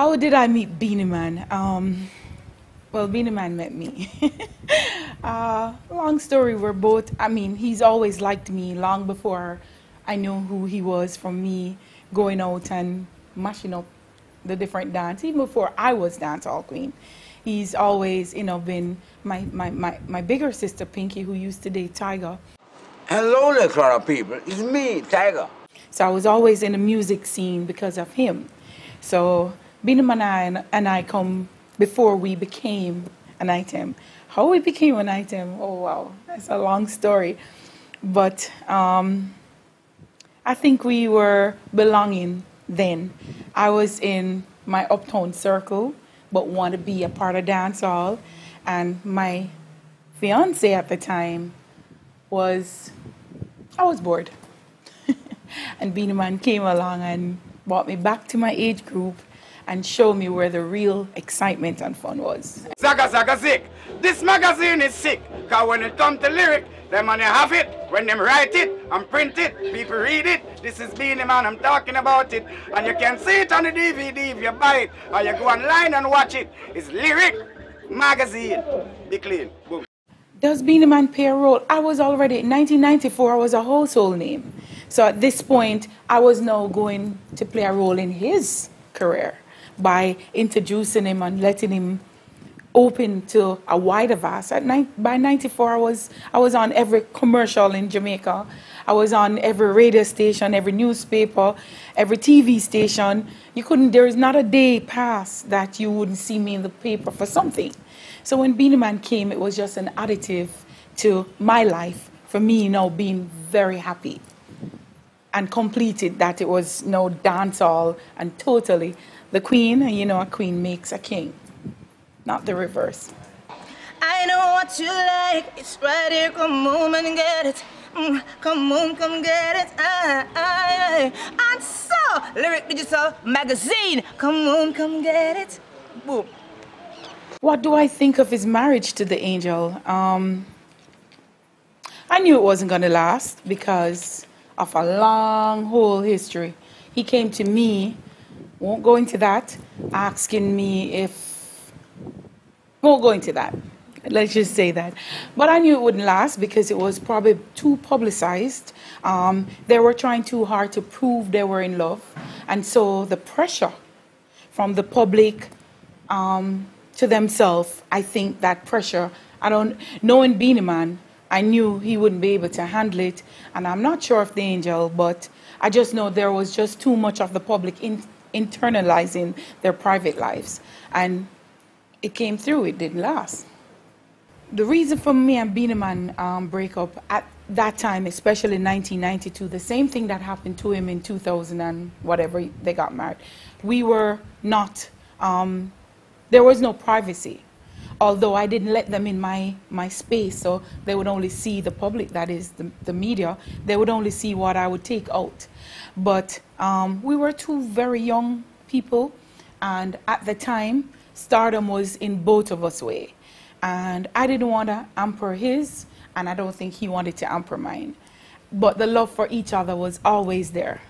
How did I meet Beenie Man? Um, well, Beenie Man met me. uh, long story, we're both, I mean, he's always liked me long before I knew who he was from me going out and mashing up the different dance, even before I was dancehall queen. He's always, you know, been my, my, my, my bigger sister, Pinky, who used to date Tiger. Hello there, of people. It's me, Tiger. So I was always in the music scene because of him. So Beenie Man and I, and I come before we became an item. How we became an item, oh wow, that's a long story. But um, I think we were belonging then. I was in my uptown circle, but wanted to be a part of dancehall. And my fiance at the time was, I was bored. and Beenie Man came along and brought me back to my age group and show me where the real excitement and fun was. Zaga Zaga sick. This magazine is sick. Cause when it comes to lyric, them money have it. When them write it and print it, people read it. This is Beenie Man, I'm talking about it. And you can see it on the DVD if you buy it. Or you go online and watch it. It's lyric magazine. Be clean. Boom. Does Beenie Man play a role? I was already, in 1994, I was a household name. So at this point, I was now going to play a role in his career by introducing him and letting him open to a wider vast. Ni- by 94, I was, I was on every commercial in Jamaica. I was on every radio station, every newspaper, every TV station. You couldn't, there is not a day pass that you wouldn't see me in the paper for something. So when Beenie Man came, it was just an additive to my life, for me now being very happy and completed that it was no dancehall and totally the queen, you know, a queen makes a king, not the reverse. I know what you like, it's right here, come home and get it. Mm, come on, come get it. Aye, aye, aye. And so, Lyric Digital Magazine, come on, come get it. Boom. What do I think of his marriage to D'Angel? Um, I knew it wasn't going to last because of a long whole history. He came to me, won't go into that, asking me if, won't go into that. Let's just say that. But I knew it wouldn't last because it was probably too publicized. Um, they were trying too hard to prove they were in love. And so the pressure from the public um, to themselves, I think that pressure, I don't, knowing Beenie Man, I knew he wouldn't be able to handle it. And I'm not sure of D'Angel, but I just know there was just too much of the public in, internalizing their private lives. And it came through, it didn't last. The reason for me and Beenie Man um, break up at that time, especially in 1992, the same thing that happened to him in 2000 and whatever they got married. We were not, um, there was no privacy. Although I didn't let them in my, my space, so they would only see the public, that is the, the media, they would only see what I would take out. But um, we were two very young people, and at the time, stardom was in both of us' way. And I didn't want to hamper his, and I don't think he wanted to hamper mine. But the love for each other was always there.